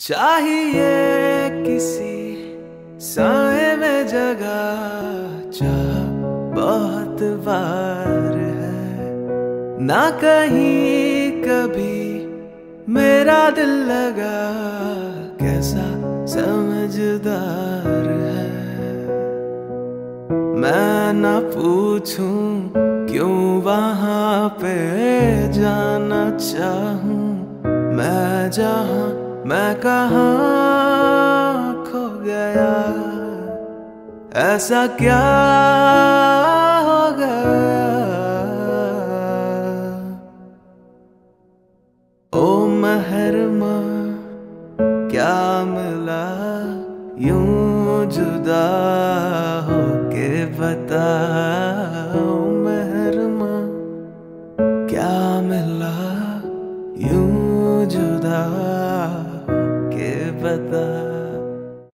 चाहिए किसी साए में जगह चाह बहुत बार है। ना कहीं कभी मेरा दिल लगा, कैसा समझदार है। मैं ना पूछूँ क्यों वहाँ पे जाना चाहूँ। मैं जहाँ मैं कहा खो गया? ऐसा क्या हो गया? ओ महरमा क्या मिला? यूँ जुदा हो के बता ओ महरमा क्या मिला? यूँ जुदा के बता